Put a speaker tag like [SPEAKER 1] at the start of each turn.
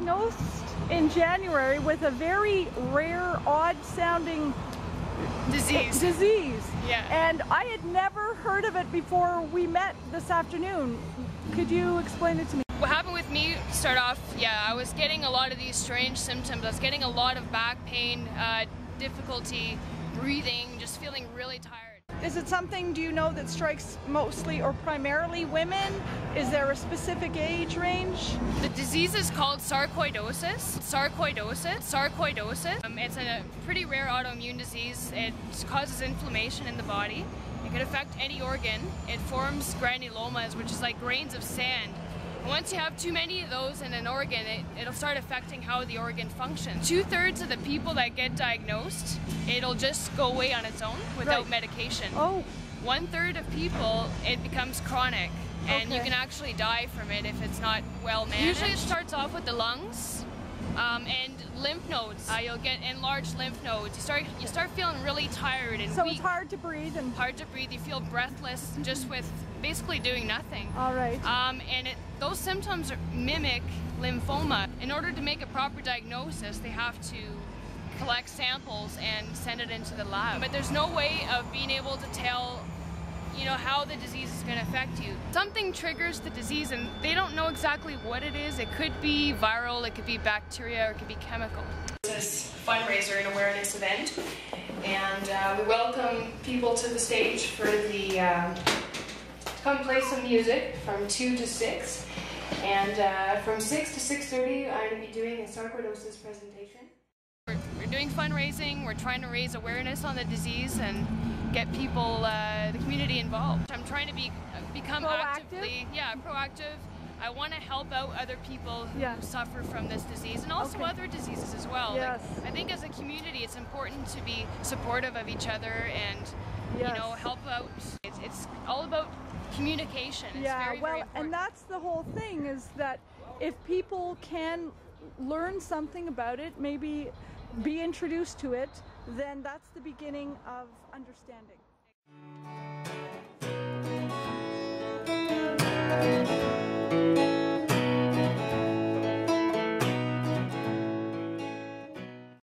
[SPEAKER 1] diagnosed in January with a very rare, odd sounding
[SPEAKER 2] disease.
[SPEAKER 1] disease.
[SPEAKER 2] Yeah.
[SPEAKER 1] And I had never heard of it before we met this afternoon. Could you explain it to me?
[SPEAKER 2] What happened with me, start off, yeah, I was getting a lot of these strange symptoms. I was getting a lot of back pain, uh, difficulty breathing, just feeling really tired.
[SPEAKER 1] Is it something, do you know, that strikes mostly or primarily women? Is there a specific age range?
[SPEAKER 2] The disease is called sarcoidosis. Sarcoidosis. Sarcoidosis. Um, it's a pretty rare autoimmune disease. It causes inflammation in the body. It can affect any organ. It forms granulomas, which is like grains of sand. Once you have too many of those in an organ, it, it'll start affecting how the organ functions. Two thirds of the people that get diagnosed, it'll just go away on its own without
[SPEAKER 1] Right.
[SPEAKER 2] medication.
[SPEAKER 1] Oh,
[SPEAKER 2] One third of people, it becomes chronic, and you can actually die from it if it's not well managed. Usually, it starts off with the lungs um, and lymph nodes. Uh, you'll get enlarged lymph nodes. You start you start feeling really tired and
[SPEAKER 1] so
[SPEAKER 2] weak,
[SPEAKER 1] it's hard to breathe and.
[SPEAKER 2] hard to breathe. You feel breathless just with basically doing nothing.
[SPEAKER 1] All right.
[SPEAKER 2] Um, and it, those symptoms mimic lymphoma. In order to make a proper diagnosis, they have to collect samples and send it into the lab. But there's no way of being able to tell, you know, how the disease is going to affect you. Something triggers the disease, and they don't know exactly what it is. It could be viral, it could be bacteria, or it could be chemical. This fundraiser and awareness event, and uh, we welcome people to the stage for the. Um, come play some music from 2 to 6. And uh, from 6 to 6.30, I'm going to be doing a sarcoidosis presentation. We're, doing fundraising. We're trying to raise awareness on the disease and get people, uh, the community involved. I'm trying to be become
[SPEAKER 1] Proactive?
[SPEAKER 2] actively, yeah, proactive. I want to help out other people who
[SPEAKER 1] Yeah.
[SPEAKER 2] suffer from this disease and also
[SPEAKER 1] Okay.
[SPEAKER 2] other diseases as well. Like,
[SPEAKER 1] Yes.
[SPEAKER 2] I think as a community, it's important to be supportive of each other and you know help out. It's, it's all about communication. It's
[SPEAKER 1] yeah,
[SPEAKER 2] very,
[SPEAKER 1] well,
[SPEAKER 2] very
[SPEAKER 1] and that's the whole thing is that if people can learn something about it, maybe be introduced to it, then that's the beginning of understanding.